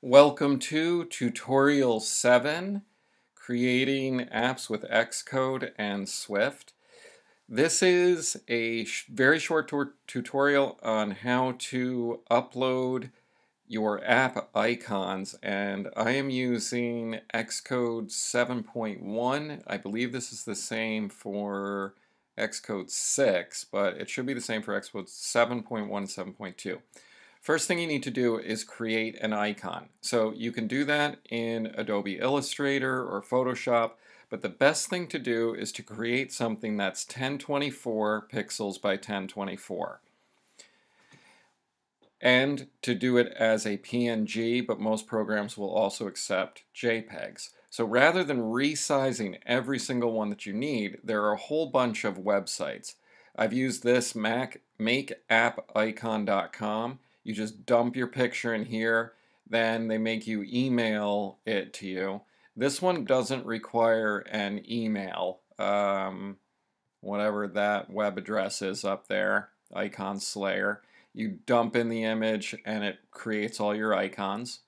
Welcome to tutorial 7, creating apps with Xcode and Swift. This is a sh very short tutorial on how to upload your app icons and I am using Xcode 7.1. I believe this is the same for Xcode 6, but it should be the same for Xcode 7.1 7.2. First thing you need to do is create an icon. So you can do that in Adobe Illustrator or Photoshop, but the best thing to do is to create something that's 1024 pixels by 1024. And to do it as a PNG, but most programs will also accept JPEGs. So rather than resizing every single one that you need, there are a whole bunch of websites. I've used this Mac makeappicon.com you just dump your picture in here, then they make you email it to you. This one doesn't require an email, um, whatever that web address is up there, Icon Slayer. You dump in the image and it creates all your icons.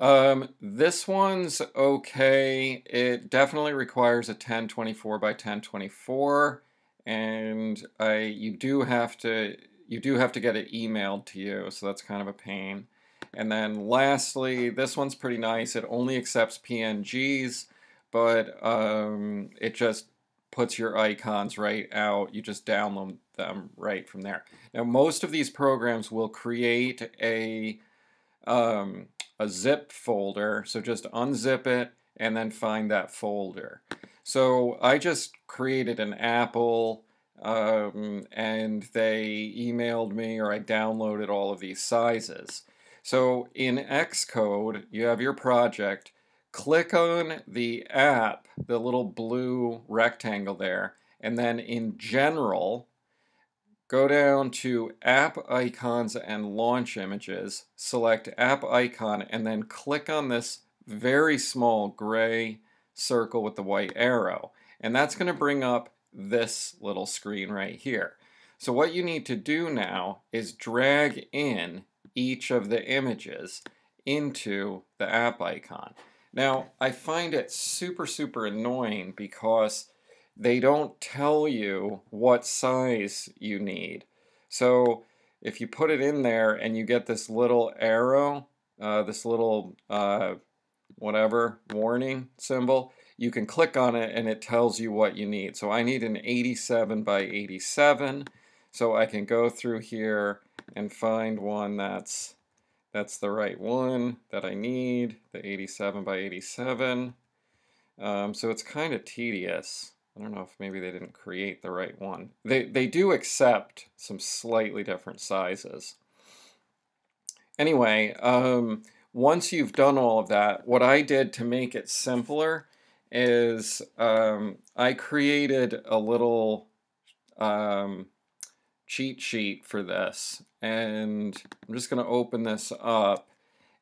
Um, this one's okay. It definitely requires a 1024 by 1024 and I you do have to you do have to get it emailed to you, so that's kind of a pain. And then lastly, this one's pretty nice. It only accepts PNGs, but um, it just puts your icons right out. You just download them right from there. Now, most of these programs will create a, um, a zip folder, so just unzip it and then find that folder. So I just created an Apple um, and they emailed me or I downloaded all of these sizes. So in Xcode, you have your project. Click on the app, the little blue rectangle there, and then in General, go down to App Icons and Launch Images, select App Icon, and then click on this very small gray circle with the white arrow. And that's going to bring up this little screen right here. So what you need to do now is drag in each of the images into the app icon. Now, I find it super, super annoying because they don't tell you what size you need. So if you put it in there and you get this little arrow, uh, this little uh, whatever warning symbol, you can click on it and it tells you what you need. So I need an 87 by 87. So I can go through here and find one that's that's the right one that I need, the 87 by 87. Um, so it's kind of tedious. I don't know if maybe they didn't create the right one. They, they do accept some slightly different sizes. Anyway, um, once you've done all of that, what I did to make it simpler is um, I created a little um, cheat sheet for this and I'm just going to open this up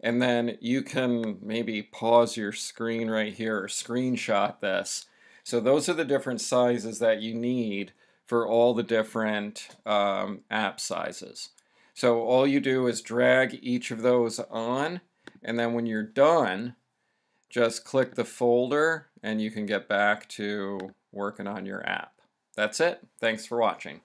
and then you can maybe pause your screen right here or screenshot this. So those are the different sizes that you need for all the different um, app sizes. So all you do is drag each of those on and then when you're done just click the folder and you can get back to working on your app. That's it. Thanks for watching.